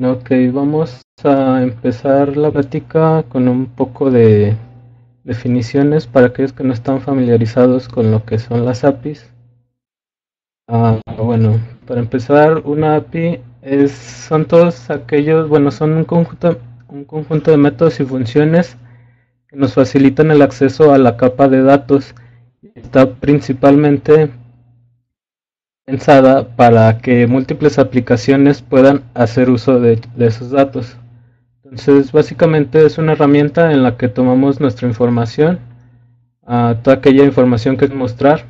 ok, vamos a empezar la plática con un poco de definiciones para aquellos que no están familiarizados con lo que son las APIs. Ah, bueno, para empezar, una API es, son todos aquellos, bueno, son un conjunto, un conjunto de métodos y funciones que nos facilitan el acceso a la capa de datos. Está principalmente pensada para que múltiples aplicaciones puedan hacer uso de, esos datos. Entonces, básicamente es una herramienta en la que tomamos nuestra información, a toda aquella información que es mostrar,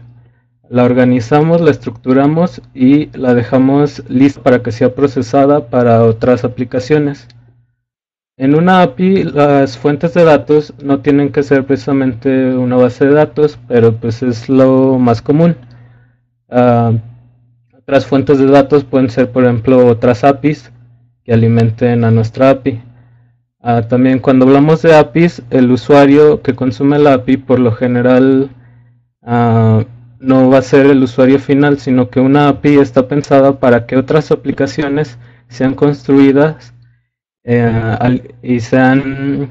la organizamos, la estructuramos y la dejamos lista para que sea procesada para otras aplicaciones. En una API las fuentes de datos no tienen que ser precisamente una base de datos, pero pues es lo más común. Ah, otras fuentes de datos pueden ser, por ejemplo, otras APIs que alimenten a nuestra API. Ah, también cuando hablamos de APIs, el usuario que consume la API por lo general ah, no va a ser el usuario final, sino que una API está pensada para que otras aplicaciones sean construidas eh, y sean,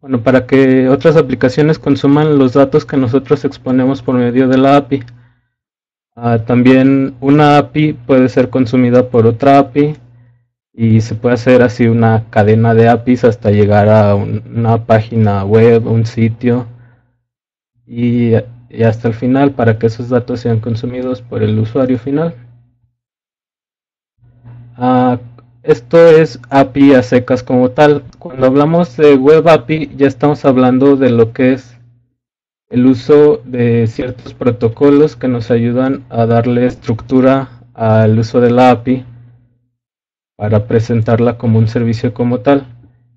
bueno, para que otras aplicaciones consuman los datos que nosotros exponemos por medio de la API. Ah, también una API puede ser consumida por otra API y se puede hacer así una cadena de APIs hasta llegar a una página web, un sitio y, hasta el final para que esos datos sean consumidos por el usuario final. Ah, esto es API a secas como tal. Cuando hablamos de Web API ya estamos hablando de lo que es el uso de ciertos protocolos que nos ayudan a darle estructura al uso de la API para presentarla como un servicio como tal.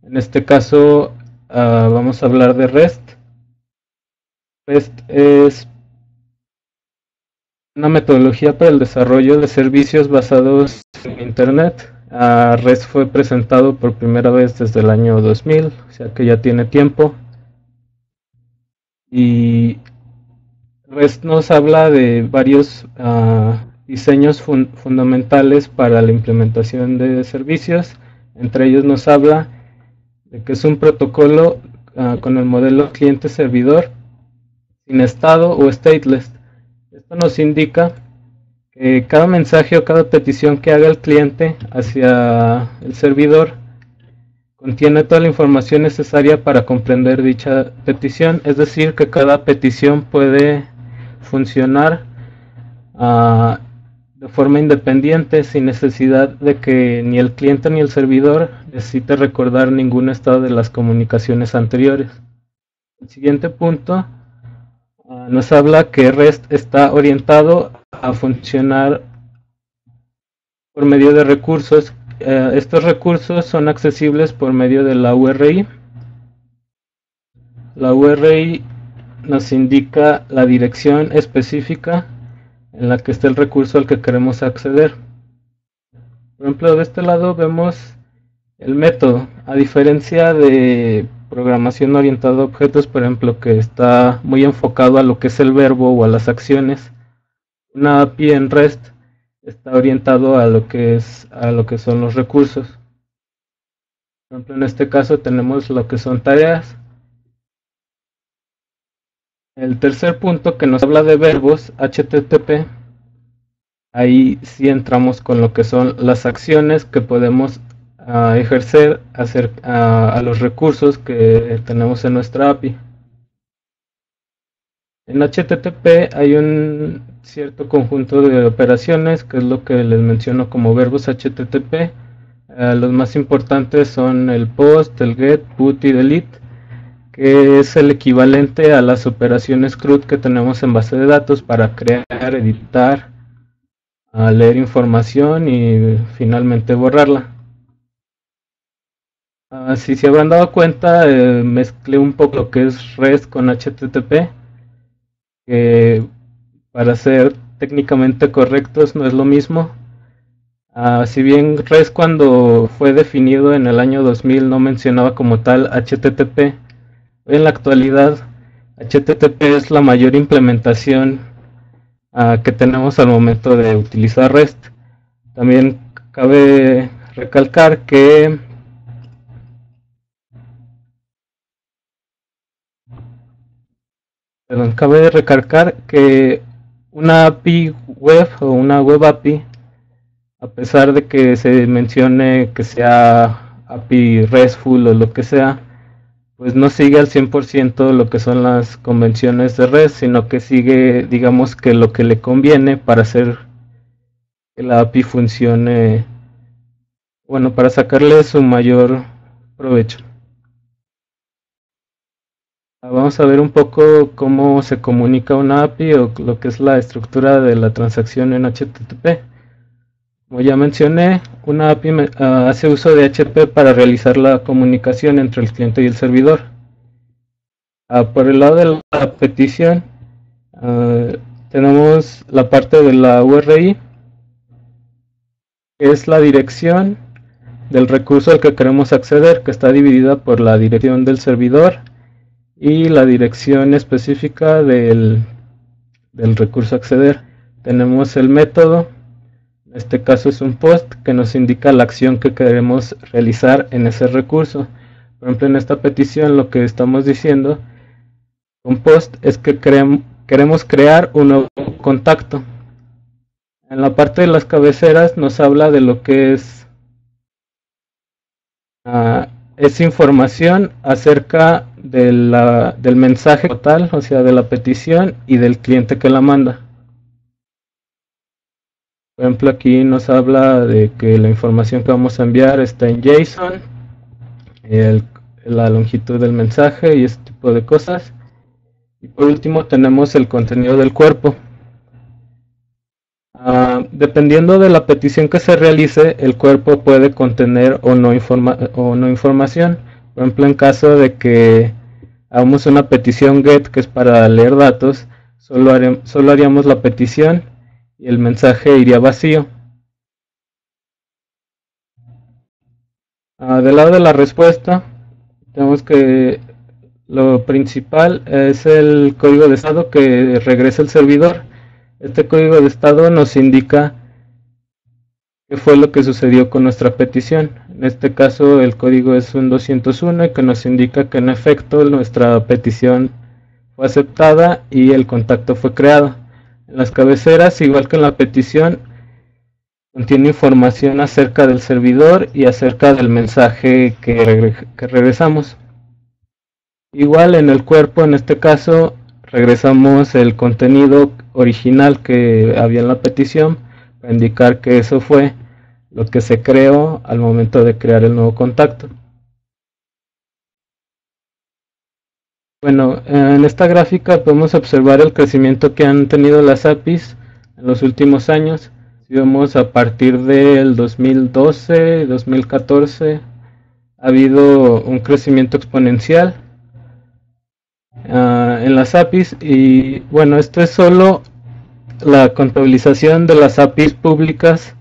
En este caso ah, vamos a hablar de REST. REST es una metodología para el desarrollo de servicios basados en Internet. Ah, REST fue presentado por primera vez desde el año 2000, o sea que ya tiene tiempo. Y REST nos habla de varios ah, diseños fundamentales para la implementación de servicios. Entre ellos nos habla de que es un protocolo ah, con el modelo cliente-servidor sin estado o stateless. Esto nos indica que cada mensaje o cada petición que haga el cliente hacia el servidor Contiene toda la información necesaria para comprender dicha petición, es decir, que cada petición puede funcionar uh, de forma independiente sin necesidad de que ni el cliente ni el servidor necesite recordar ningún estado de las comunicaciones anteriores. El siguiente punto uh, nos habla que REST está orientado a funcionar por medio de recursos eh, estos recursos son accesibles por medio de la URI. La URI nos indica la dirección específica en la que está el recurso al que queremos acceder. Por ejemplo, de este lado vemos el método. A diferencia de programación orientada a objetos, por ejemplo, que está muy enfocado a lo que es el verbo o a las acciones, una API en REST está orientado a lo que es a lo que son los recursos. Por ejemplo, en este caso tenemos lo que son tareas. El tercer punto que nos habla de verbos, HTTP, ahí sí entramos con lo que son las acciones que podemos ah, ejercer a los recursos que tenemos en nuestra API. En HTTP hay un cierto conjunto de operaciones, que es lo que les menciono como verbos HTTP. Eh, los más importantes son el post, el get, put y delete, que es el equivalente a las operaciones CRUD que tenemos en base de datos para crear, editar, leer información y finalmente borrarla. Ah, si se habrán dado cuenta, eh, mezclé un poco lo que es REST con HTTP que para ser técnicamente correctos no es lo mismo. Ah, si bien REST cuando fue definido en el año 2000 no mencionaba como tal HTTP, en la actualidad HTTP es la mayor implementación ah, que tenemos al momento de utilizar REST. También cabe recalcar que perdón, cabe recalcar que una API web o una web API a pesar de que se mencione que sea API RESTful o lo que sea, pues no sigue al 100% lo que son las convenciones de REST, sino que sigue, digamos que lo que le conviene para hacer que la API funcione, bueno, para sacarle su mayor provecho. Vamos a ver un poco cómo se comunica una API o lo que es la estructura de la transacción en HTTP. Como ya mencioné, una API ah, hace uso de HP para realizar la comunicación entre el cliente y el servidor. Ah, por el lado de la petición, ah, tenemos la parte de la URI, que es la dirección del recurso al que queremos acceder, que está dividida por la dirección del servidor y la dirección específica del, del recurso acceder. Tenemos el método en este caso es un post que nos indica la acción que queremos realizar en ese recurso. Por ejemplo, en esta petición lo que estamos diciendo con post es que queremos crear un nuevo contacto. En la parte de las cabeceras nos habla de lo que es uh, es información acerca del mensaje total, o sea, de la petición y del cliente que la manda. Por ejemplo, aquí nos habla de que la información que vamos a enviar está en JSON, la longitud del mensaje y este tipo de cosas. Y por último tenemos el contenido del cuerpo. Ah, dependiendo de la petición que se realice, el cuerpo puede contener o no, o no información. Por ejemplo, en caso de que hagamos una petición GET que es para leer datos, solo, solo haríamos la petición y el mensaje iría vacío. Ah, del lado de la respuesta, tenemos que lo principal es el código de estado que regresa el servidor. Este código de estado nos indica qué fue lo que sucedió con nuestra petición. En este caso el código es un 201 y que nos indica que en efecto nuestra petición fue aceptada y el contacto fue creado. En las cabeceras, igual que en la petición, contiene información acerca del servidor y acerca del mensaje que, regresamos. Igual en el cuerpo, en este caso, regresamos el contenido original que había en la petición para indicar que eso fue lo que se creó al momento de crear el nuevo contacto. Bueno, en esta gráfica podemos observar el crecimiento que han tenido las APIs en los últimos años. Si vemos a partir del 2012, 2014, ha habido un crecimiento exponencial ah, en las APIs y bueno, esto es solo la contabilización de las APIs públicas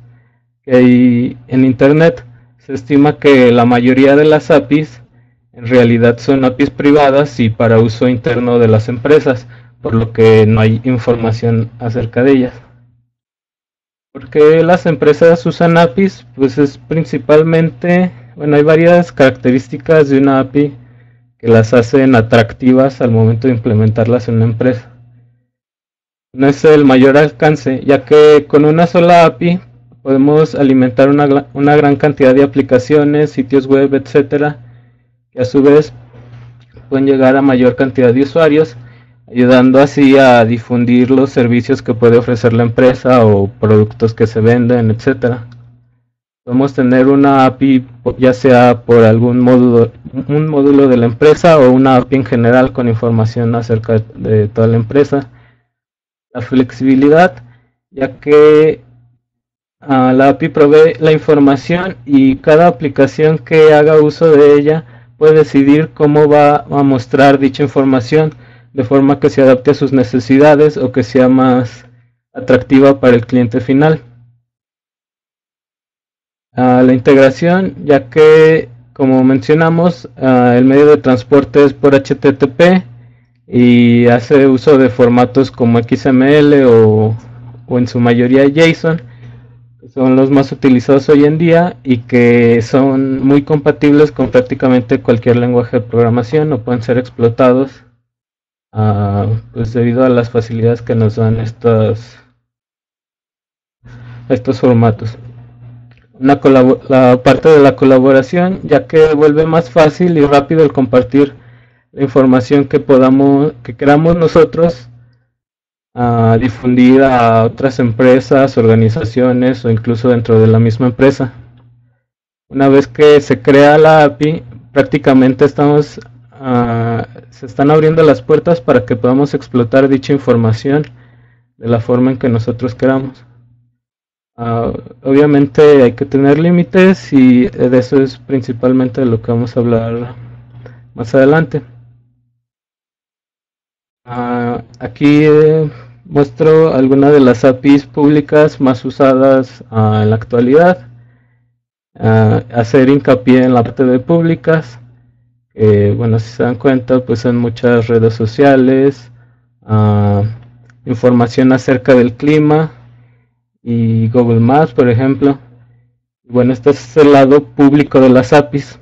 que en Internet. Se estima que la mayoría de las APIs en realidad son APIs privadas y para uso interno de las empresas, por lo que no hay información acerca de ellas. ¿Por qué las empresas usan APIs? Pues es principalmente, bueno, hay varias características de una API que las hacen atractivas al momento de implementarlas en una empresa. No es el mayor alcance, ya que con una sola API podemos alimentar una, una gran cantidad de aplicaciones, sitios web, etcétera, que a su vez pueden llegar a mayor cantidad de usuarios, ayudando así a difundir los servicios que puede ofrecer la empresa o productos que se venden, etcétera. Podemos tener una API ya sea por algún módulo, un módulo de la empresa o una API en general con información acerca de toda la empresa. La flexibilidad, ya que la API provee la información y cada aplicación que haga uso de ella puede decidir cómo va a mostrar dicha información de forma que se adapte a sus necesidades o que sea más atractiva para el cliente final. la integración, ya que como mencionamos, el medio de transporte es por HTTP y hace uso de formatos como XML o, o en su mayoría JSON. Son los más utilizados hoy en día y que son muy compatibles con prácticamente cualquier lenguaje de programación o pueden ser explotados uh, pues debido a las facilidades que nos dan estos, estos formatos. Una la parte de la colaboración, ya que vuelve más fácil y rápido el compartir la información que podamos, que queramos nosotros a difundir a otras empresas, organizaciones o incluso dentro de la misma empresa. Una vez que se crea la API, prácticamente estamos uh, se están abriendo las puertas para que podamos explotar dicha información de la forma en que nosotros queramos. Uh, obviamente hay que tener límites y de eso es principalmente de lo que vamos a hablar más adelante. Uh, aquí eh, muestro algunas de las APIs públicas más usadas uh, en la actualidad. hacer hincapié en la parte de públicas. bueno, si se dan cuenta, pues en muchas redes sociales, información acerca del clima y Google Maps, por ejemplo. Bueno, este es el lado público de las APIs.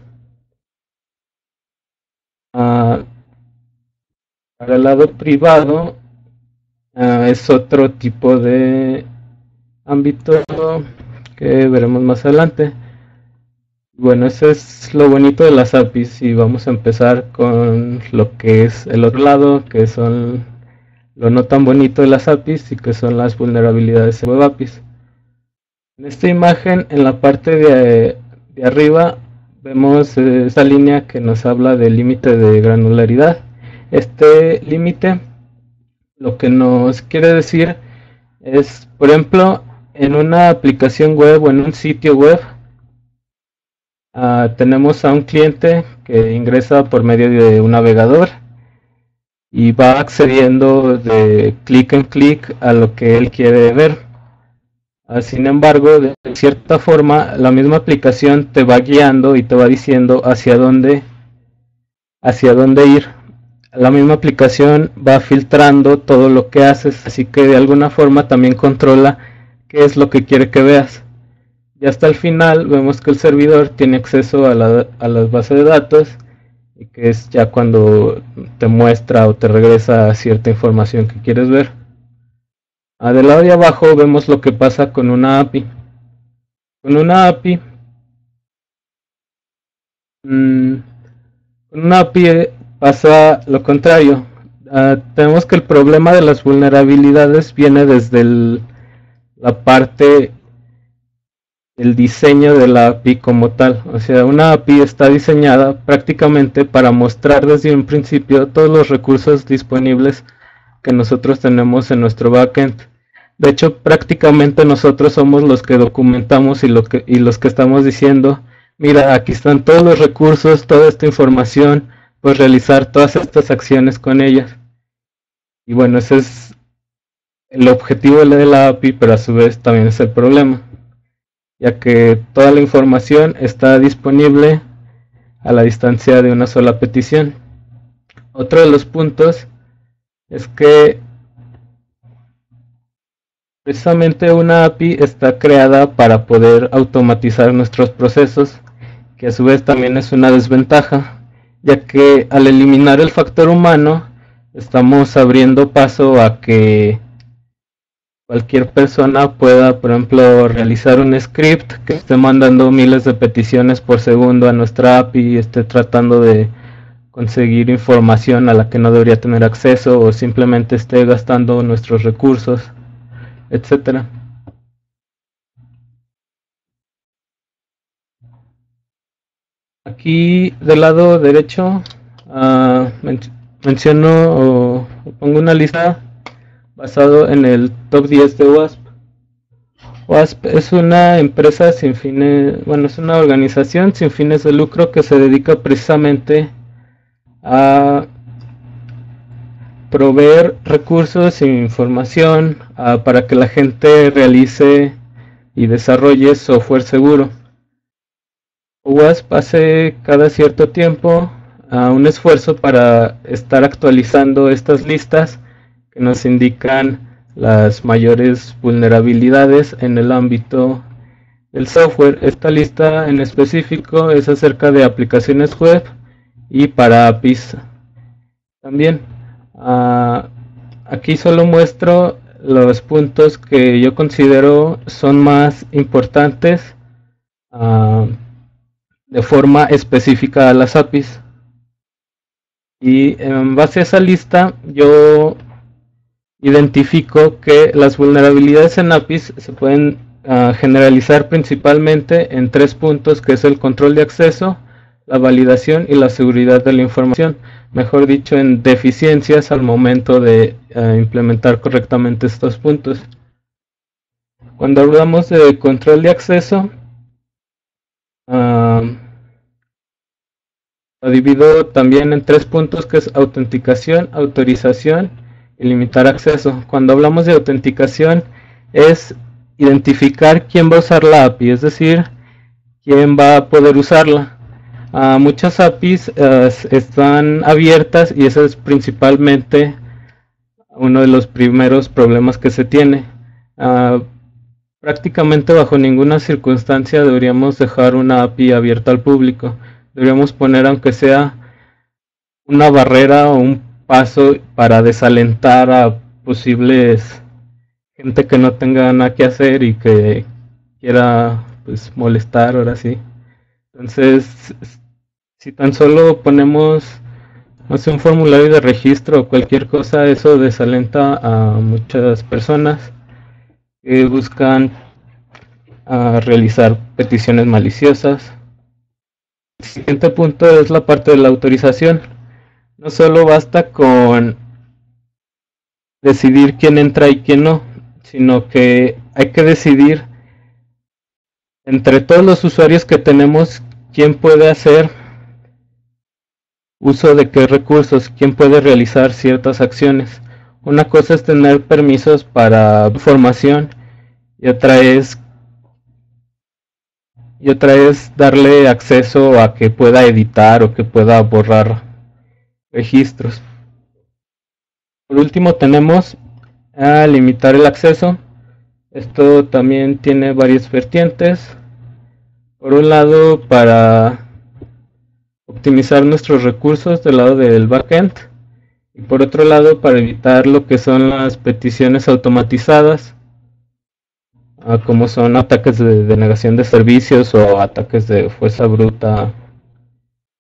Para el lado privado uh, es otro tipo de ámbito que veremos más adelante. Bueno, eso es lo bonito de las APIs y vamos a empezar con lo que es el otro lado, que son lo no tan bonito de las APIs y que son las vulnerabilidades de web APIs. En esta imagen, en la parte de arriba, vemos esa línea que nos habla del límite de granularidad este límite lo que nos quiere decir es, por ejemplo, en una aplicación web o en un sitio web, uh, tenemos a un cliente que ingresa por medio de un navegador y va accediendo de clic en clic a lo que él quiere ver. Uh, sin embargo, de cierta forma, la misma aplicación te va guiando y te va diciendo hacia dónde, hacia dónde ir la misma aplicación va filtrando todo lo que haces, así que de alguna forma también controla qué es lo que quiere que veas. Y hasta el final vemos que el servidor tiene acceso a, la, a las bases de datos y que es ya cuando te muestra o te regresa cierta información que quieres ver. A del lado de abajo vemos lo que pasa con una API. Con una API, mmm, con una API pasa lo contrario. Uh, tenemos que el problema de las vulnerabilidades viene desde el, la parte del diseño de la API como tal. O sea, una API está diseñada prácticamente para mostrar desde un principio todos los recursos disponibles que nosotros tenemos en nuestro backend. De hecho, prácticamente nosotros somos los que documentamos y, lo que, y los que estamos diciendo, mira, aquí están todos los recursos, toda esta información, pues realizar todas estas acciones con ellas. Y bueno, ese es el objetivo de la API, pero a su vez también es el problema, ya que toda la información está disponible a la distancia de una sola petición. Otro de los puntos es que precisamente una API está creada para poder automatizar nuestros procesos, que a su vez también es una desventaja, ya que al eliminar el factor humano estamos abriendo paso a que cualquier persona pueda, por ejemplo, realizar un script que esté mandando miles de peticiones por segundo a nuestra API y esté tratando de conseguir información a la que no debería tener acceso o simplemente esté gastando nuestros recursos, etcétera. Aquí del lado derecho uh, menciono o, pongo una lista basado en el top 10 de WASP. WASP es una empresa sin fines, bueno, es una organización sin fines de lucro que se dedica precisamente a proveer recursos e información para que la gente realice y desarrolle software seguro. WASP hace cada cierto tiempo uh, un esfuerzo para estar actualizando estas listas que nos indican las mayores vulnerabilidades en el ámbito el software. Esta lista en específico es acerca de aplicaciones web y para APIs. También ah, aquí solo muestro los puntos que yo considero son más importantes ah, de forma específica a las APIs. Y en base a esa lista yo identifico que las vulnerabilidades en APIs se pueden ah, generalizar principalmente en tres puntos que es el control de acceso, la validación y la seguridad de la información, mejor dicho en deficiencias al momento de ah, implementar correctamente estos puntos. Cuando hablamos de control de acceso, lo divido también en tres puntos que es autenticación, autorización y limitar acceso. Cuando hablamos de autenticación es identificar quién va a usar la API, es decir, quién va a poder usarla. Uh, muchas APIs uh, están abiertas y ese es principalmente uno de los primeros problemas que se tiene. Uh, prácticamente bajo ninguna circunstancia deberíamos dejar una API abierta al público. Deberíamos poner aunque sea una barrera o un paso para desalentar a posibles gente que no tenga nada que hacer y que quiera pues molestar ahora sí. Entonces si tan solo ponemos no sé, un formulario de registro o cualquier cosa eso desalenta a muchas personas que buscan ah, realizar peticiones maliciosas el siguiente punto es la parte de la autorización. No solo basta con decidir quién entra y quién no, sino que hay que decidir entre todos los usuarios que tenemos quién puede hacer uso de qué recursos, quién puede realizar ciertas acciones. Una cosa es tener permisos para formación y otra es y otra es darle acceso a que pueda editar o que pueda borrar registros. Por último tenemos a limitar el acceso. Esto también tiene varias vertientes. Por un lado para optimizar nuestros recursos del lado del backend y por otro lado para evitar lo que son las peticiones automatizadas como son ataques de denegación de servicios o ataques de fuerza bruta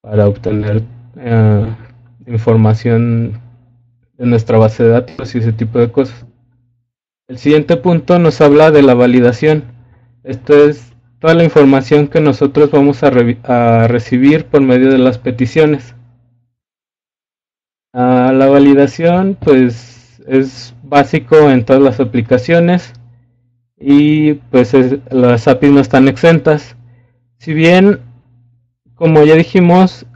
para obtener eh, información de nuestra base de datos y ese tipo de cosas. El siguiente punto nos habla de la validación. Esto es toda la información que nosotros vamos a, a recibir por medio de las peticiones. Ah, la validación pues es básico en todas las aplicaciones y pues las APIs no están exentas. Si bien, como ya dijimos,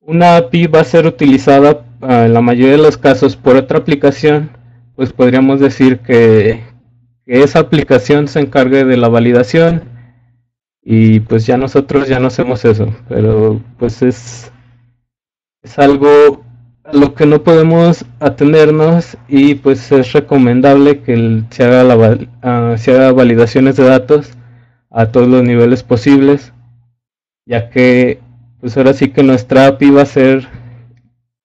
una API va a ser utilizada ah, en la mayoría de los casos por otra aplicación, pues podríamos decir que, que esa aplicación se encargue de la validación y pues ya nosotros ya no hacemos eso, pero pues es, es algo lo que no podemos atenernos y pues es recomendable que se haga, la, ah, se validaciones de datos a todos los niveles posibles ya que pues ahora sí que nuestra API va a ser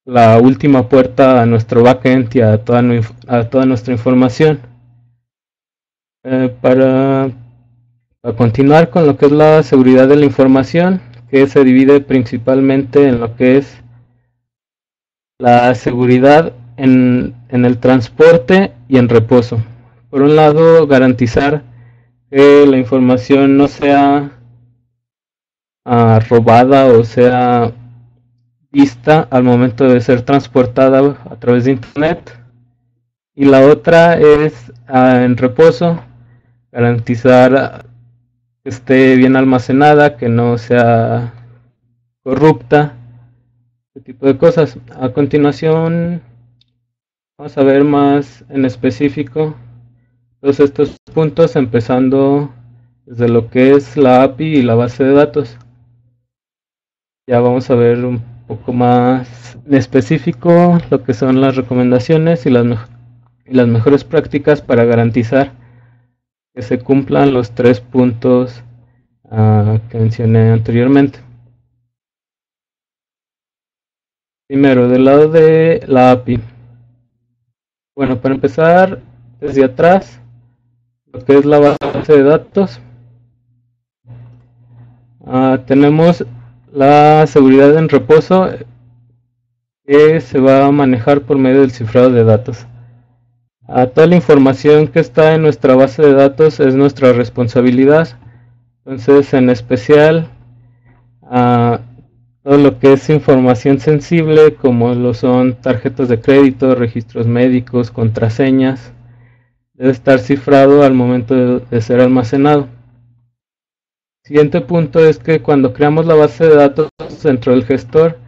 la última puerta a nuestro backend y a toda, a toda nuestra información. Eh, para, para continuar con lo que es la seguridad de la información que se divide principalmente en lo que es la seguridad en, el transporte y en reposo. Por un lado, garantizar que la información no sea ah, robada o sea vista al momento de ser transportada a través de internet. Y la otra es ah, en reposo, garantizar que esté bien almacenada, que no sea corrupta este tipo de cosas. A continuación vamos a ver más en específico todos estos puntos empezando desde lo que es la API y la base de datos. Ya vamos a ver un poco más en específico lo que son las recomendaciones y las, las mejores prácticas para garantizar que se cumplan los tres puntos ah, que mencioné anteriormente. Primero, del lado de la API. Bueno, para empezar, desde atrás, lo que es la base de datos, ah, tenemos la seguridad en reposo que se va a manejar por medio del cifrado de datos. A toda la información que está en nuestra base de datos es nuestra responsabilidad. Entonces, en especial, a todo lo que es información sensible, como lo son tarjetas de crédito, registros médicos, contraseñas, debe estar cifrado al momento de, ser almacenado. Siguiente punto es que cuando creamos la base de datos dentro del gestor,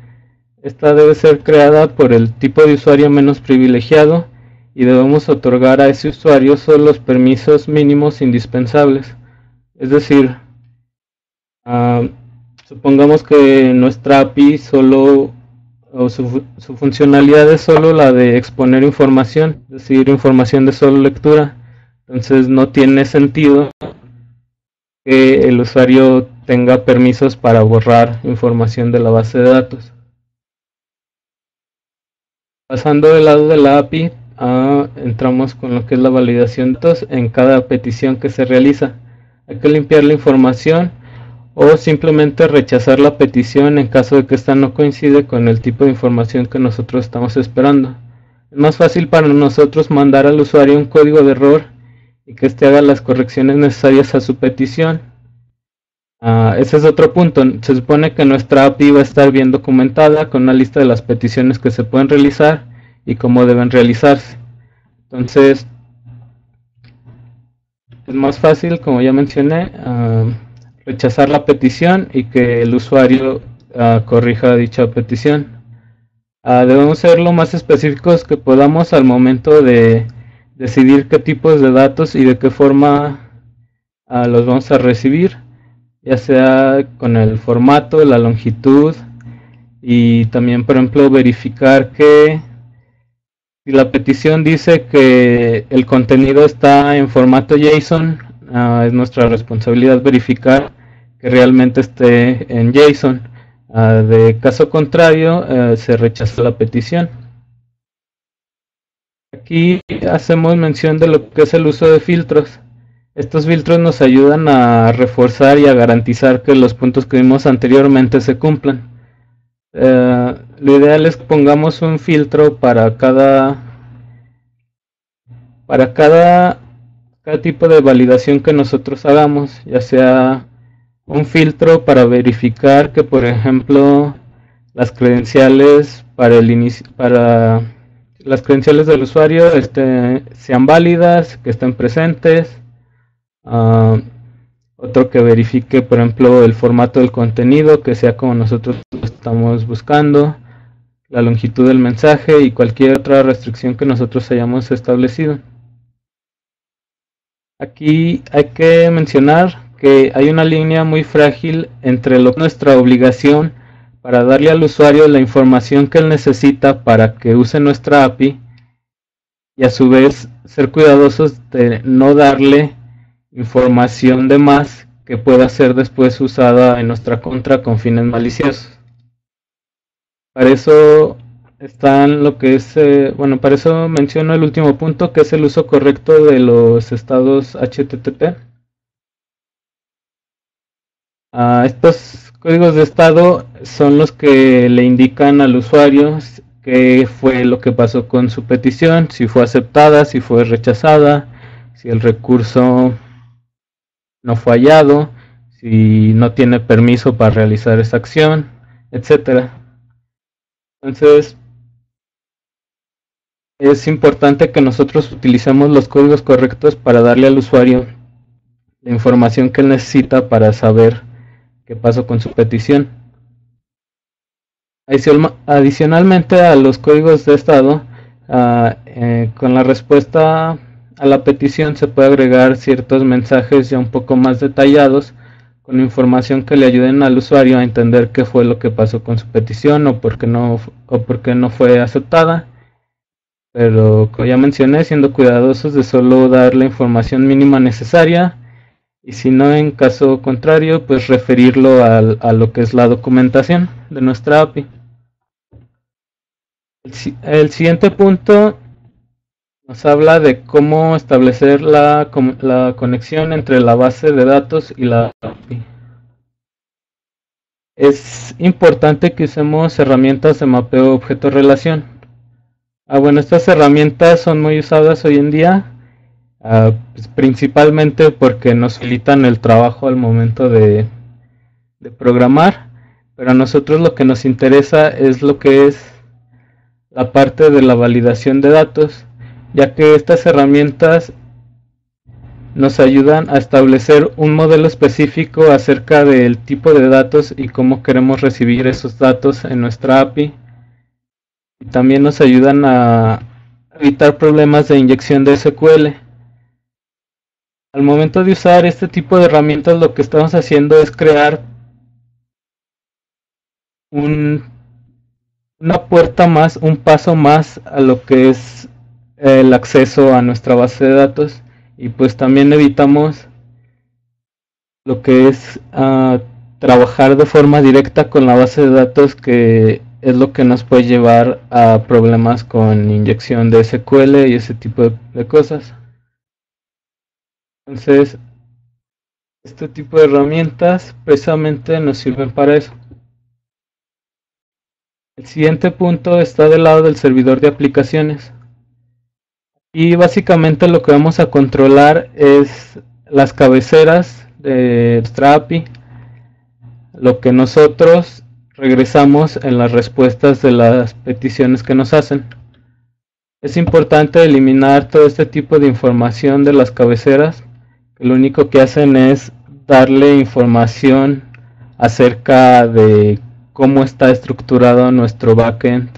esta debe ser creada por el tipo de usuario menos privilegiado y debemos otorgar a ese usuario solo los permisos mínimos indispensables. Es decir, ah, supongamos que nuestra API solo o su, funcionalidad es solo la de exponer información, es decir, información de solo lectura. Entonces no tiene sentido que el usuario tenga permisos para borrar información de la base de datos. Pasando del lado de la API, entramos con lo que es la validación de datos en cada petición que se realiza. Hay que limpiar la información o simplemente rechazar la petición en caso de que esta no coincide con el tipo de información que nosotros estamos esperando. Es más fácil para nosotros mandar al usuario un código de error y que éste haga las correcciones necesarias a su petición. Ah, ese es otro punto. Se supone que nuestra API va a estar bien documentada con una lista de las peticiones que se pueden realizar y cómo deben realizarse. Entonces, es más fácil, como ya mencioné, ah, rechazar la petición y que el usuario ah, corrija dicha petición. Ah, debemos ser lo más específicos que podamos al momento de decidir qué tipos de datos y de qué forma los vamos a recibir, ya sea con el formato, la longitud y también, por ejemplo, verificar que si la petición dice que el contenido está en formato JSON, ah, es nuestra responsabilidad verificar que realmente esté en JSON. Ah, de caso contrario, eh, se rechaza la petición. Aquí hacemos mención de lo que es el uso de filtros. Estos filtros nos ayudan a reforzar y a garantizar que los puntos que vimos anteriormente se cumplan. Eh, lo ideal es que pongamos un filtro para cada para cada, cada tipo de validación que nosotros hagamos, ya sea un filtro para verificar que por ejemplo las credenciales para el inicio para las credenciales del usuario este, sean válidas, que estén presentes. Uh, otro que verifique, por ejemplo, el formato del contenido, que sea como nosotros estamos buscando, la longitud del mensaje y cualquier otra restricción que nosotros hayamos establecido. Aquí hay que mencionar que hay una línea muy frágil entre lo nuestra obligación para darle al usuario la información que él necesita para que use nuestra API y a su vez ser cuidadosos de no darle información de más que pueda ser después usada en nuestra contra con fines maliciosos. Para eso están lo que es, eh, bueno, para eso menciono el último punto, que es el uso correcto de los estados HTTP. Ah, estos códigos de estado son los que le indican al usuario qué fue lo que pasó con su petición, si fue aceptada, si fue rechazada, si el recurso no fue hallado, si no tiene permiso para realizar esa acción, etcétera. Entonces, es importante que nosotros utilicemos los códigos correctos para darle al usuario la información que él necesita para saber qué pasó con su petición. Adicionalmente a los códigos de estado, ah, eh, con la respuesta a la petición se puede agregar ciertos mensajes ya un poco más detallados con información que le ayuden al usuario a entender qué fue lo que pasó con su petición o por qué no, o por qué no fue aceptada. Pero como ya mencioné, siendo cuidadosos de solo dar la información mínima necesaria y si no en caso contrario pues referirlo a lo que es la documentación de nuestra API. El, siguiente punto nos habla de cómo establecer la, la conexión entre la base de datos y la API. Es importante que usemos herramientas de mapeo objeto-relación. Ah, bueno, estas herramientas son muy usadas hoy en día, ah, pues, principalmente porque nos facilitan el trabajo al momento de, de programar, pero a nosotros lo que nos interesa es lo que es la parte de la validación de datos, ya que estas herramientas nos ayudan a establecer un modelo específico acerca del tipo de datos y cómo queremos recibir esos datos en nuestra API. Y también nos ayudan a evitar problemas de inyección de SQL. Al momento de usar este tipo de herramientas lo que estamos haciendo es crear un una puerta más, un paso más a lo que es el acceso a nuestra base de datos y pues también evitamos lo que es ah, trabajar de forma directa con la base de datos que es lo que nos puede llevar a problemas con inyección de SQL y ese tipo de cosas. Entonces, este tipo de herramientas precisamente nos sirven para eso. El siguiente punto está del lado del servidor de aplicaciones. Y básicamente lo que vamos a controlar es las cabeceras de nuestra API, lo que nosotros regresamos en las respuestas de las peticiones que nos hacen. Es importante eliminar todo este tipo de información de las cabeceras, lo único que hacen es darle información acerca de cómo está estructurado nuestro backend,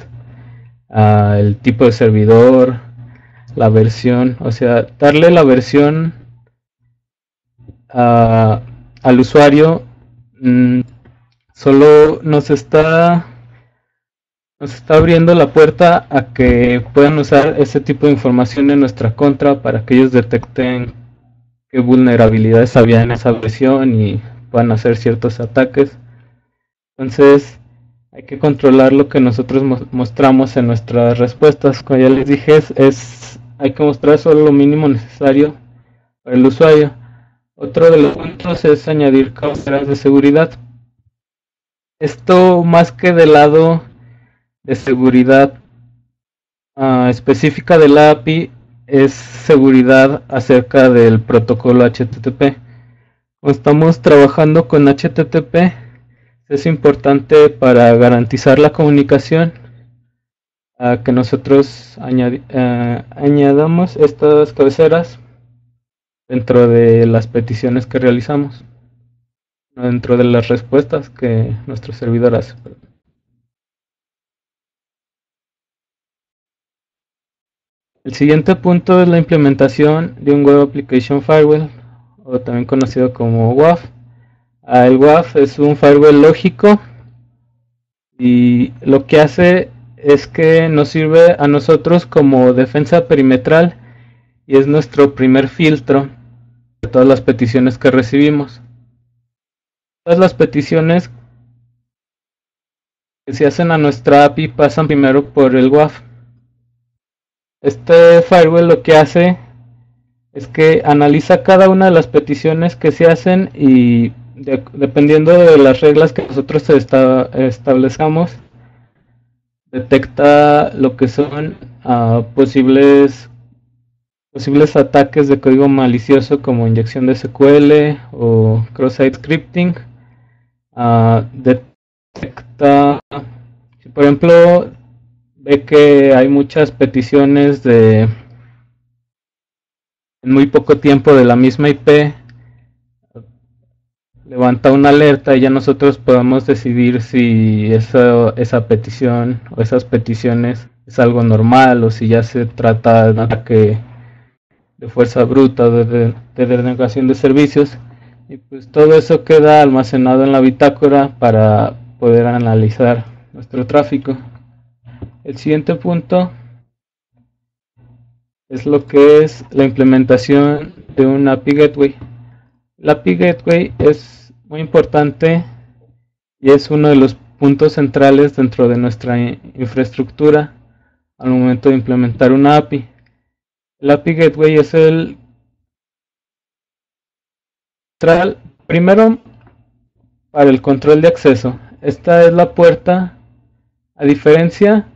uh, el tipo de servidor, la versión, o sea, darle la versión uh, al usuario mm, solo nos está nos está abriendo la puerta a que puedan usar ese tipo de información en nuestra contra para que ellos detecten qué vulnerabilidades había en esa versión y puedan hacer ciertos ataques. Entonces, hay que controlar lo que nosotros mostramos en nuestras respuestas. Como ya les dije, es, hay que mostrar solo lo mínimo necesario para el usuario. Otro de los puntos es añadir cautelas de seguridad. Esto más que del lado de seguridad uh, específica de la API es seguridad acerca del protocolo HTTP. Como estamos trabajando con HTTP, es importante para garantizar la comunicación a que nosotros eh, añadamos estas cabeceras dentro de las peticiones que realizamos, dentro de las respuestas que nuestro servidor hace. El siguiente punto es la implementación de un Web Application Firewall, o también conocido como WAF el WAF es un firewall lógico y lo que hace es que nos sirve a nosotros como defensa perimetral y es nuestro primer filtro de todas las peticiones que recibimos. Todas las peticiones que se hacen a nuestra API pasan primero por el WAF. Este firewall lo que hace es que analiza cada una de las peticiones que se hacen y dependiendo de las reglas que nosotros establezcamos, detecta lo que son uh, posibles posibles ataques de código malicioso como inyección de SQL o cross-site scripting. Uh, detecta, por ejemplo ve que hay muchas peticiones de en muy poco tiempo de la misma IP, levanta una alerta y ya nosotros podemos decidir si esa, esa petición o esas peticiones es algo normal o si ya se trata de un ataque de fuerza bruta de, de, de denegación de servicios y pues todo eso queda almacenado en la bitácora para poder analizar nuestro tráfico. El siguiente punto es lo que es la implementación de un API Gateway. La API Gateway es muy importante y es uno de los puntos centrales dentro de nuestra infraestructura al momento de implementar una API. El API Gateway es el primero para el control de acceso. Esta es la puerta, a diferencia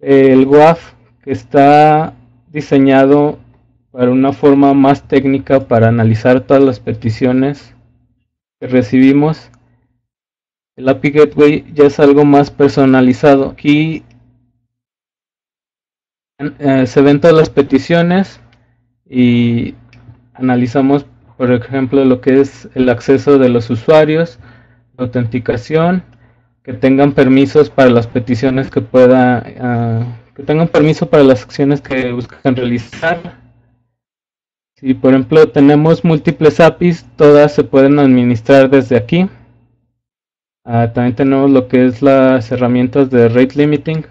del WAF que está diseñado para una forma más técnica para analizar todas las peticiones que recibimos. El API Gateway ya es algo más personalizado. Aquí eh, se ven todas las peticiones y analizamos, por ejemplo, lo que es el acceso de los usuarios, la autenticación, que tengan permisos para las peticiones que pueda, ah, que tengan permiso para las acciones que buscan realizar. Si por ejemplo tenemos múltiples APIs, todas se pueden administrar desde aquí. Ah, también tenemos lo que es las herramientas de rate limiting,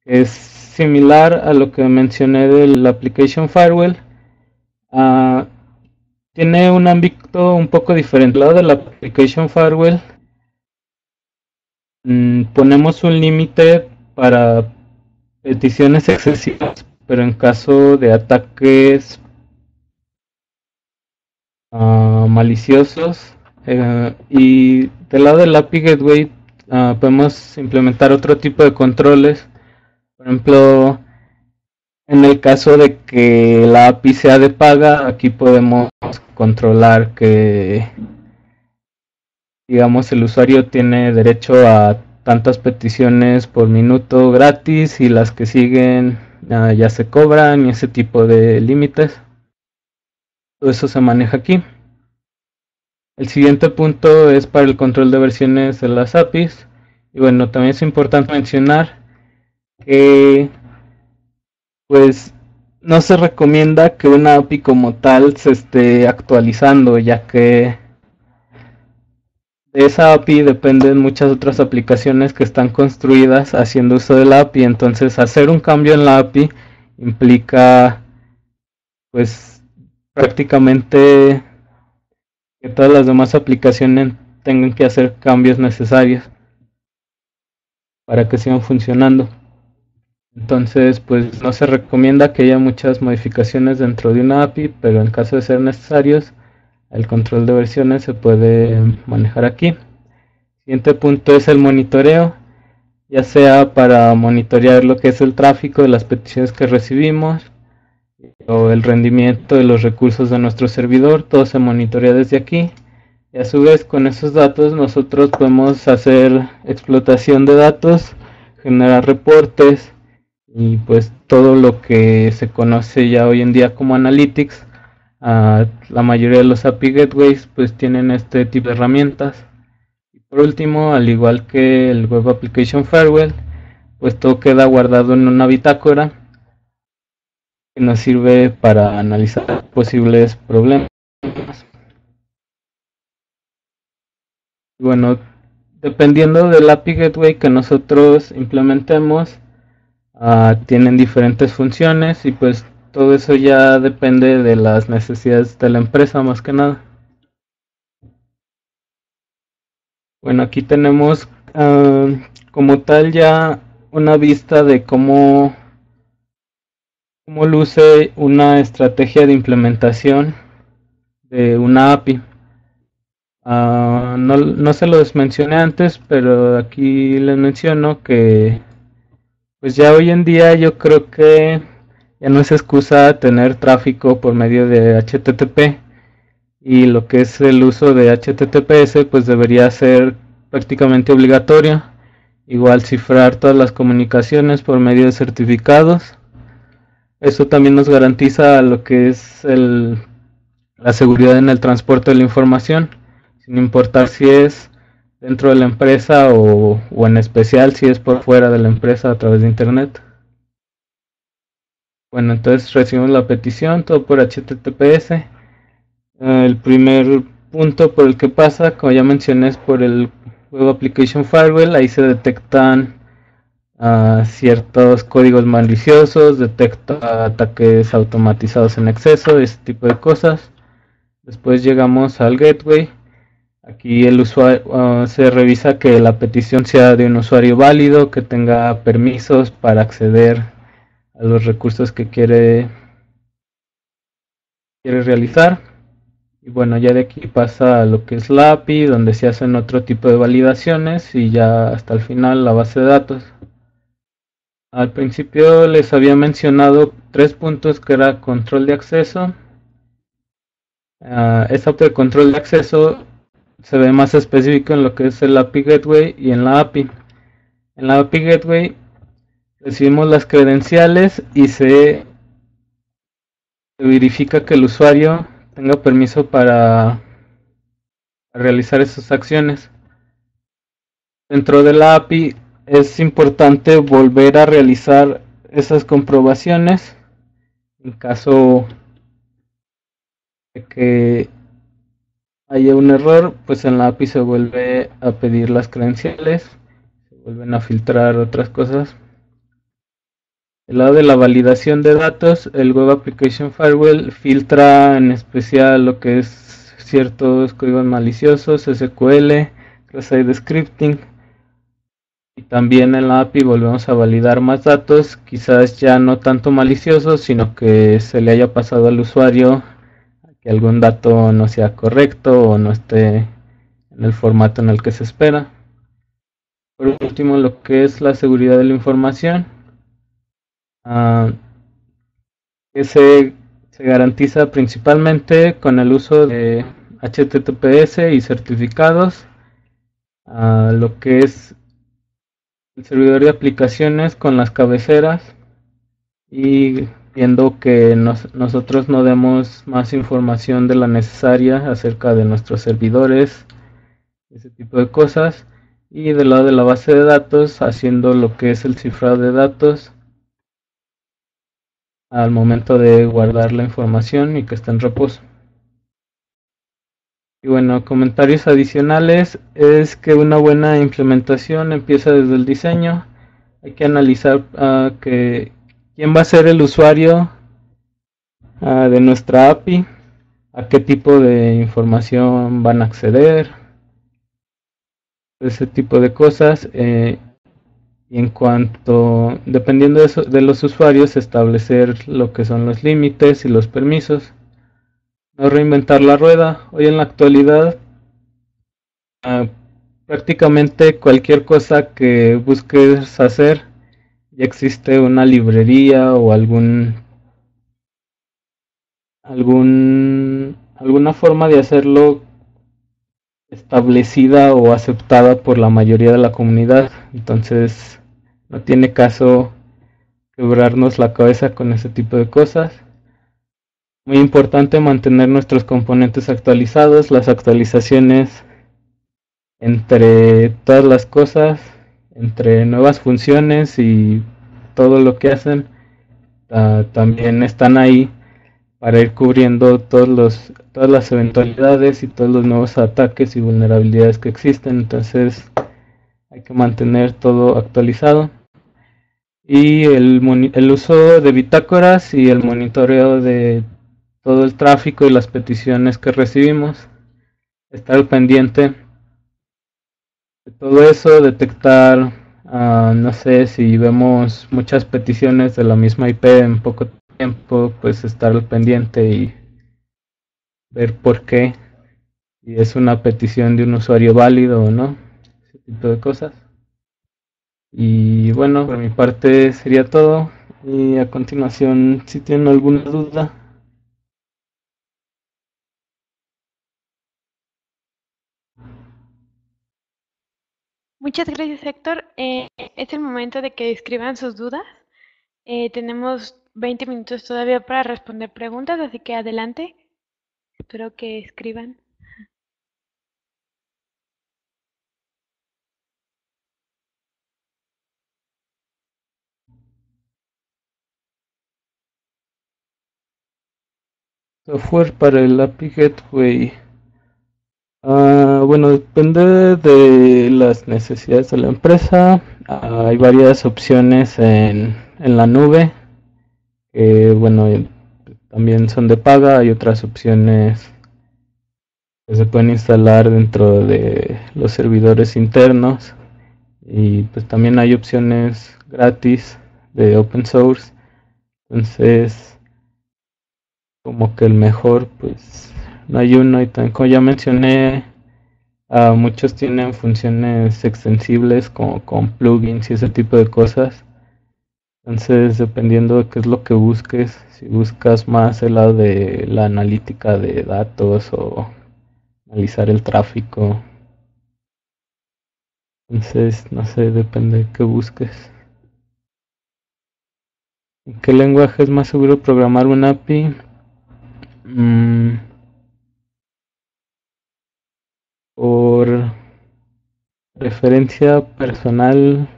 que es similar a lo que mencioné del Application Firewall. Ah, tiene un ámbito un poco diferente. Al lado del Application Firewall mm, ponemos un límite para peticiones excesivas, pero en caso de ataques ah, maliciosos eh, y del lado del API Gateway ah, podemos implementar otro tipo de controles. Por ejemplo, en el caso de que la API sea de paga, aquí podemos controlar que, digamos, el usuario tiene derecho a tantas peticiones por minuto gratis y las que siguen ya se cobran y ese tipo de límites. Todo eso se maneja aquí. El siguiente punto es para el control de versiones de las APIs. Y bueno, también es importante mencionar que pues no se recomienda que una API como tal se esté actualizando ya que de esa API dependen muchas otras aplicaciones que están construidas haciendo uso de la API entonces hacer un cambio en la API implica pues prácticamente que todas las demás aplicaciones tengan que hacer cambios necesarios para que sigan funcionando. Entonces, pues no se recomienda que haya muchas modificaciones dentro de una API, pero en caso de ser necesarios, el control de versiones se puede manejar aquí. Siguiente punto es el monitoreo, ya sea para monitorear lo que es el tráfico de las peticiones que recibimos o el rendimiento de los recursos de nuestro servidor, todo se monitorea desde aquí. Y a su vez con esos datos nosotros podemos hacer explotación de datos, generar reportes, y pues todo lo que se conoce ya hoy en día como analytics la mayoría de los API gateways pues tienen este tipo de herramientas. Y por último al igual que el web application firewall pues todo queda guardado en una bitácora que nos sirve para analizar posibles problemas. Bueno dependiendo del API gateway que nosotros implementemos Ah, tienen diferentes funciones y pues todo eso ya depende de las necesidades de la empresa más que nada. Bueno, aquí tenemos ah, como tal ya una vista de cómo, cómo luce una estrategia de implementación de una API. Ah, no, no se los mencioné antes, pero aquí les menciono que pues ya hoy en día yo creo que ya no es excusa tener tráfico por medio de HTTP y lo que es el uso de HTTPS pues debería ser prácticamente obligatorio. Igual cifrar todas las comunicaciones por medio de certificados. Eso también nos garantiza lo que es la seguridad en el transporte de la información, sin importar si es dentro de la empresa o, en especial si es por fuera de la empresa a través de internet. Bueno, entonces recibimos la petición, todo por HTTPS. Eh, el primer punto por el que pasa, como ya mencioné, es por el Web Application Firewall. Ahí se detectan ah, ciertos códigos maliciosos, detecta ataques automatizados en exceso, ese tipo de cosas. Después llegamos al gateway. Aquí el usuario ah, se revisa que la petición sea de un usuario válido, que tenga permisos para acceder a los recursos que quiere, quiere realizar. Y bueno, ya de aquí pasa a lo que es la API, donde se hacen otro tipo de validaciones y ya hasta el final la base de datos. Al principio les había mencionado tres puntos que era control de acceso. Uh, esa de control de acceso se ve más específico en lo que es el API Gateway y en la API. En la API Gateway recibimos las credenciales y se verifica que el usuario tenga permiso para realizar esas acciones. Dentro de la API es importante volver a realizar esas comprobaciones en caso de que haya un error, pues en la API se vuelve a pedir las credenciales, se vuelven a filtrar otras cosas. El lado de la validación de datos, el Web Application Firewall filtra en especial lo que es ciertos códigos maliciosos, SQL, cross-site scripting. Y también en la API volvemos a validar más datos, quizás ya no tanto maliciosos, sino que se le haya pasado al usuario que algún dato no sea correcto o no esté en el formato en el que se espera. Por último, lo que es la seguridad de la información Ah, que se, garantiza principalmente con el uso de HTTPS y certificados, a lo que es el servidor de aplicaciones con las cabeceras y viendo que nosotros no demos más información de la necesaria acerca de nuestros servidores, ese tipo de cosas. Y del lado de la base de datos, haciendo lo que es el cifrado de datos al momento de guardar la información y que esté en reposo. Y bueno, comentarios adicionales es que una buena implementación empieza desde el diseño. Hay que analizar uh, que quién va a ser el usuario uh, de nuestra API, a qué tipo de información van a acceder, ese tipo de cosas. Eh, y en cuanto, dependiendo de, de, los usuarios, establecer lo que son los límites y los permisos. No reinventar la rueda. Hoy en la actualidad, uh, prácticamente cualquier cosa que busques hacer, ya existe una librería o algún algún alguna forma de hacerlo establecida o aceptada por la mayoría de la comunidad. Entonces, no tiene caso quebrarnos la cabeza con ese tipo de cosas. Muy importante mantener nuestros componentes actualizados, las actualizaciones entre todas las cosas, entre nuevas funciones y todo lo que hacen, uh, también están ahí para ir cubriendo todos los, todas las eventualidades y todos los nuevos ataques y vulnerabilidades que existen. Entonces hay que mantener todo actualizado. Y el, uso de bitácoras y el monitoreo de todo el tráfico y las peticiones que recibimos. Estar pendiente de todo eso, detectar, uh, no sé, si vemos muchas peticiones de la misma IP en poco tiempo, pues estar al pendiente y ver por qué, si es una petición de un usuario válido o no, ese tipo de cosas. Y bueno, por mi parte sería todo. Y a continuación, si tienen alguna duda. Muchas gracias, Héctor. Eh, es el momento de que escriban sus dudas. Eh, tenemos 20 minutos todavía para responder preguntas, así que adelante. Espero que escriban. Software para el API Gateway. Uh, bueno, depende de las necesidades de la empresa. Uh, hay varias opciones en la nube que bueno, también son de paga, hay otras opciones que se pueden instalar dentro de los servidores internos. Y pues también hay opciones gratis de open source. Entonces como que el mejor pues no hay uno. Y también como ya mencioné muchos tienen funciones extensibles como con plugins y ese tipo de cosas entonces dependiendo de qué es lo que busques si buscas más el lado de la analítica de datos o analizar el tráfico entonces, no sé, depende de qué busques. ¿En qué lenguaje es más seguro programar un API? Mm, por referencia personal,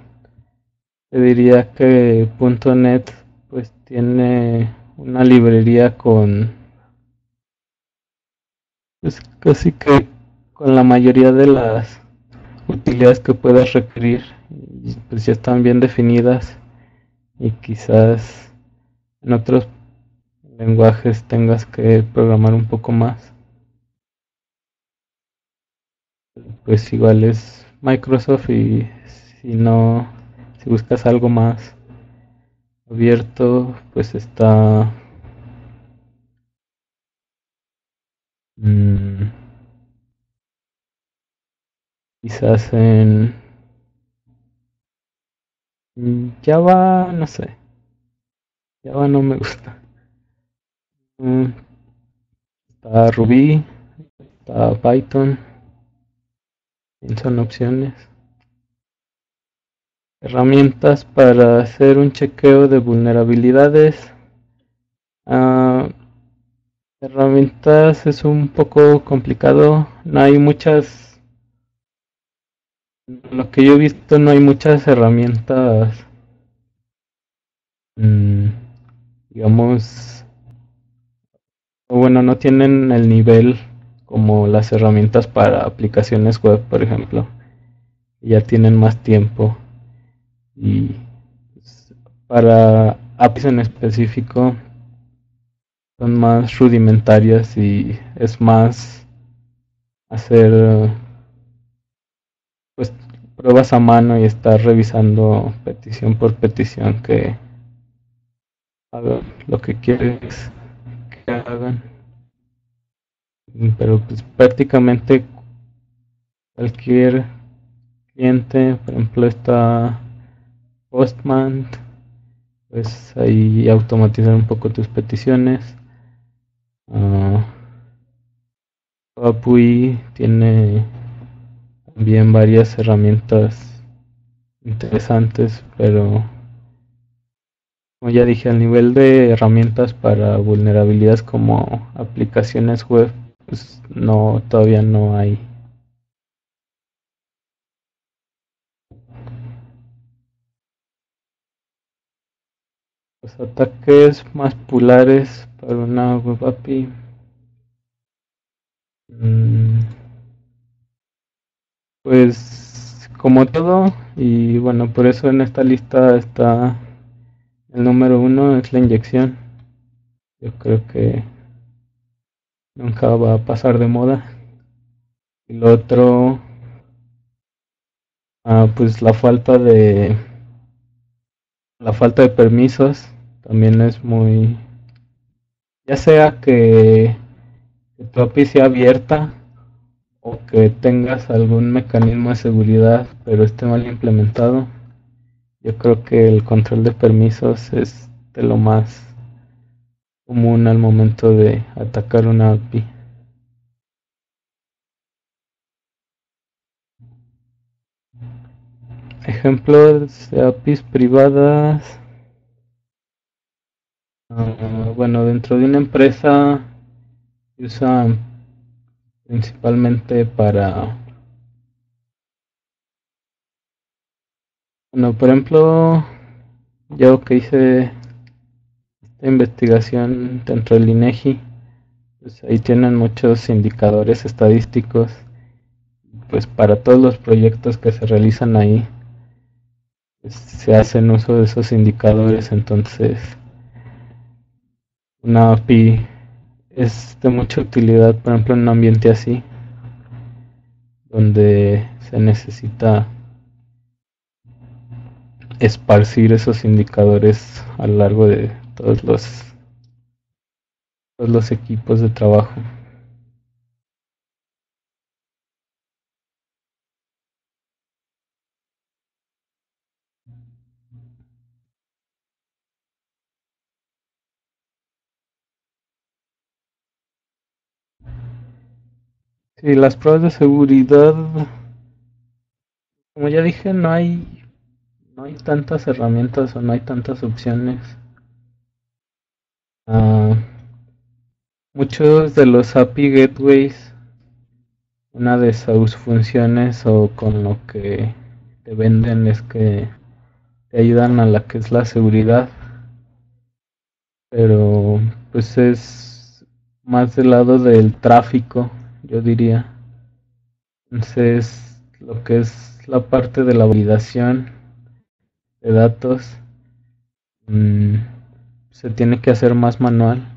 te diría que .NET pues tiene una librería con pues casi que con la mayoría de las utilidades que puedas requerir. Pues ya están bien definidas y quizás en otros lenguajes tengas que programar un poco más. Pues igual es Microsoft y si no si buscas algo más abierto pues está mm, Quizás en Java, no sé. Java no me gusta. Mm, está Ruby, está Python. Son opciones. Herramientas para hacer un chequeo de vulnerabilidades. Ah, herramientas es un poco complicado. No hay muchas lo que yo he visto no hay muchas herramientas, mm, digamos, bueno, no tienen el nivel como las herramientas para aplicaciones web, por ejemplo. Ya tienen más tiempo. Y pues, para apps en específico son más rudimentarias y es más hacer pues pruebas a mano y estar revisando petición por petición que hagan lo que quieres que hagan. Pero pues prácticamente cualquier cliente por ejemplo está Postman pues ahí automatizar un poco tus peticiones uh, tiene bien varias herramientas interesantes, pero como ya dije, al nivel de herramientas para vulnerabilidades como aplicaciones web, pues no, todavía no hay. Los ataques más populares para una web API. Mm, pues como todo, y bueno, por eso en esta lista está el número uno, es la inyección. Yo creo que nunca va a pasar de moda. Y lo otro, ah, pues la falta de la falta de permisos también es muy ya sea que, tu API sea abierta o que tengas algún mecanismo de seguridad pero esté mal implementado, yo creo que el control de permisos es de lo más común al momento de atacar una API. Ejemplos de APIs privadas. Ah, bueno, dentro de una empresa usan principalmente para bueno por ejemplo yo que hice esta investigación dentro del INEGI pues ahí tienen muchos indicadores estadísticos pues para todos los proyectos que se realizan ahí pues, se hacen uso de esos indicadores entonces una API es de mucha utilidad, por ejemplo, en un ambiente así. donde se necesita esparcir esos indicadores a lo largo de todos los todos los equipos de trabajo. Sí, las pruebas de seguridad, como ya dije, no hay no hay tantas herramientas o no hay tantas opciones. Uh, muchos de los API gateways, una de sus funciones o con lo que te venden es que te ayudan a la que es la seguridad. Pero pues es más del lado del tráfico, yo diría. Entonces, lo que es la parte de la validación de datos mm, se tiene que hacer más manual.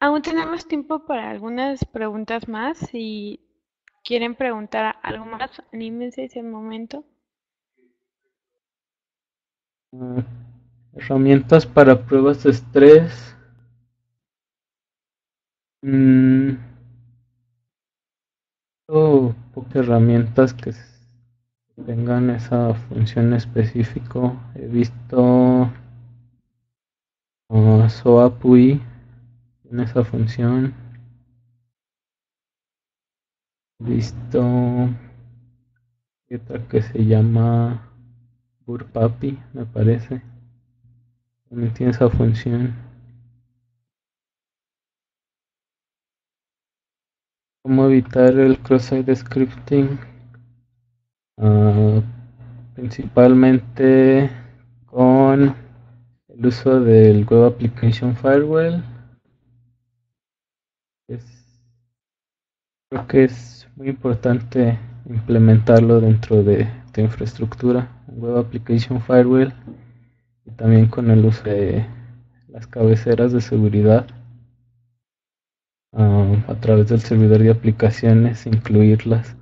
Aún tenemos tiempo para algunas preguntas más. Si quieren preguntar algo más, anímense, ese momento. Mm, Herramientas para pruebas de estrés. Mm, o pocas herramientas que tengan esa función específico. He visto uh, SOAPUI en esa función. Visto otra que se llama Burpapi, me parece tiene esa función. ¿Cómo evitar el cross-site scripting? Ah, principalmente con el uso del Web Application Firewall. creo que es muy importante implementarlo dentro de tu infraestructura. Web Application Firewall y también con el uso de las cabeceras de seguridad ah, a través del servidor de aplicaciones, incluirlas.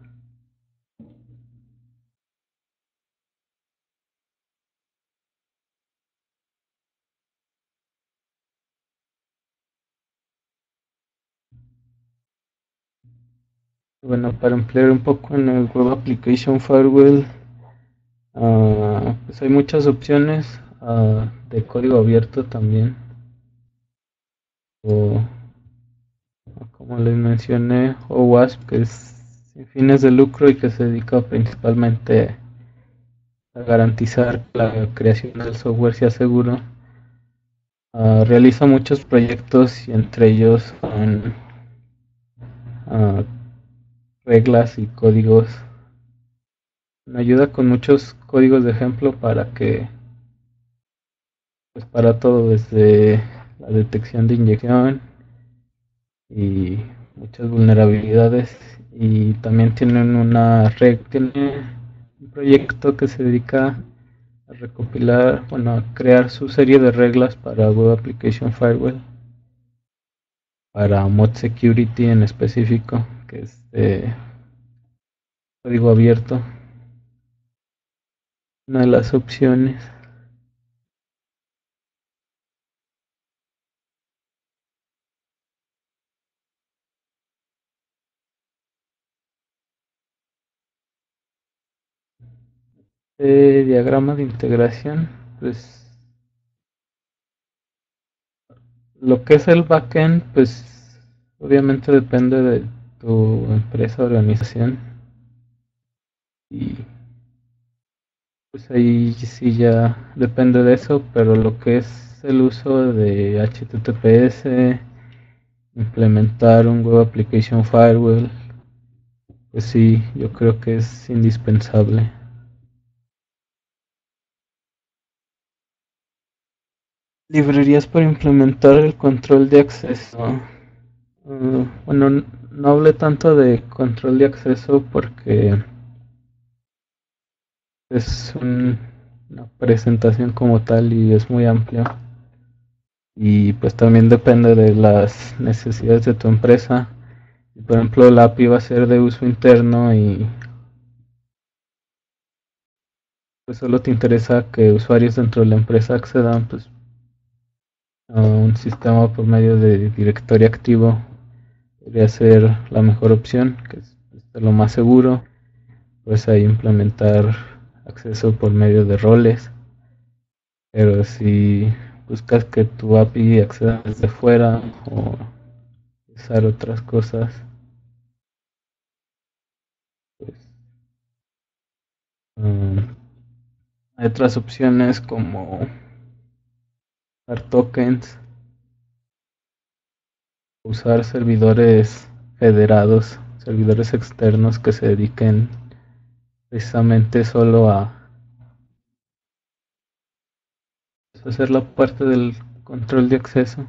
Bueno, para emplear un poco en el Web Application Firewall, uh, pues hay muchas opciones. Ah, de código abierto también. O, como les mencioné, OWASP, que es sin fines de lucro y que se dedica principalmente a garantizar la creación del software sea seguro. Uh, realiza muchos proyectos y entre ellos son reglas y códigos. Me ayuda con muchos códigos de ejemplo para que pues para todo desde la detección de inyección y muchas vulnerabilidades y también tienen una red tiene un proyecto que se dedica a recopilar bueno a crear su serie de reglas para web application firewall para mod security en específico que es de código abierto. Una de las opciones. Este diagrama de integración, pues lo que es el backend, pues obviamente depende de tu empresa organización. Y pues ahí sí ya depende de eso, pero lo que es el uso de HTTPS, implementar un Web Application Firewall, pues sí, yo creo que es indispensable. Librerías para implementar el control de acceso. Uh, bueno, no hablé tanto de control de acceso porque es una presentación como tal y es muy amplia. Y pues también depende de las necesidades de tu empresa. Por ejemplo, la API va a ser de uso interno y pues solo te interesa que usuarios dentro de la empresa accedan pues, a un sistema por medio de directorio activo. Podría ser la mejor opción, que es lo más seguro. Pues ahí implementar acceso por medio de roles. Pero si buscas que tu API acceda desde fuera o usar otras cosas, pues, um, hay otras opciones como usar tokens, usar servidores federados, servidores externos que se dediquen precisamente solo a hacer la parte del control de acceso.